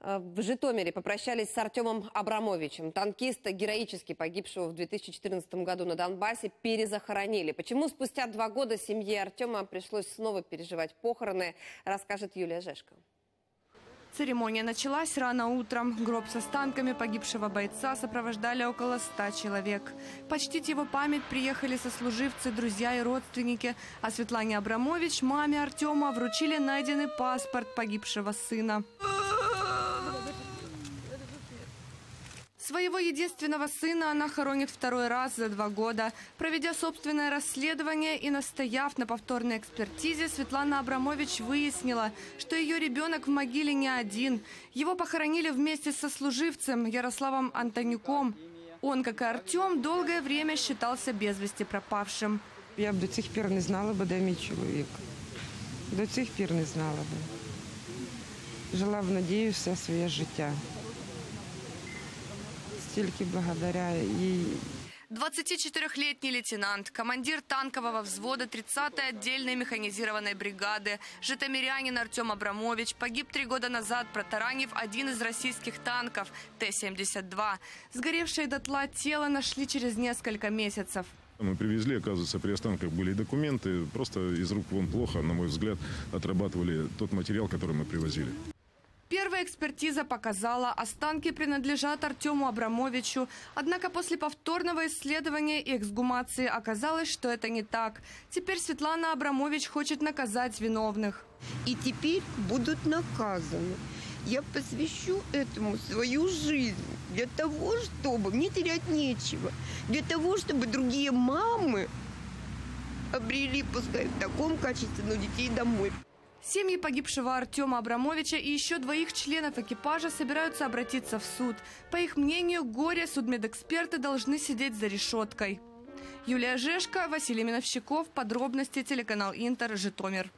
Э, В Житомире попрощались с Артемом Абрамовичем. Танкиста, героически погибшего в 2014 году на Донбассе, перезахоронили. Почему спустя два года семье Артема пришлось снова переживать похороны, расскажет Юлия Жешко. Церемония началась рано утром. Гроб с останками погибшего бойца сопровождали около ста человек. Почтить его память приехали сослуживцы, друзья и родственники. А Светлане Абрамович, маме Артема, вручили найденный паспорт погибшего сына. Своего единственного сына она хоронит второй раз за два года. Проведя собственное расследование и настояв на повторной экспертизе, Светлана Абрамович выяснила, что ее ребенок в могиле не один. Его похоронили вместе со служивцем Ярославом Антонюком. Он, как и Артем, долгое время считался без вести пропавшим. Я б до цих пір не знала би, де мій чоловік. До цих пір не знала би. Жила в надії все своє життя. Стільки благодаря їй 24-летний лейтенант, командир танкового взвода 30-й отдельной механизированной бригады, житомирянин Артем Абрамович погиб три года назад, протаранив один из российских танков Т-72. Сгоревшее дотла тело нашли через несколько месяцев. Мы привезли, оказывается, при останках были документы. Просто из рук вон плохо, на мой взгляд, отрабатывали тот материал, который мы привозили. Первая экспертиза показала, останки принадлежат Артему Абрамовичу. Однако после повторного исследования и эксгумации оказалось, что это не так. Теперь Светлана Абрамович хочет наказать виновных. и теперь будут наказаны. Я посвящу этому свою жизнь для того, чтобы мне терять нечего, для того, чтобы другие мамы обрели, пускай в таком качестве, но детей домой. Семьи погибшего Артема Абрамовича и еще двоих членов экипажа собираются обратиться в суд. По их мнению, горе судмедэксперты должны сидеть за решеткой. Юлия Жешко, Василий Миновщиков. Подробности телеканал Интер, Житомир.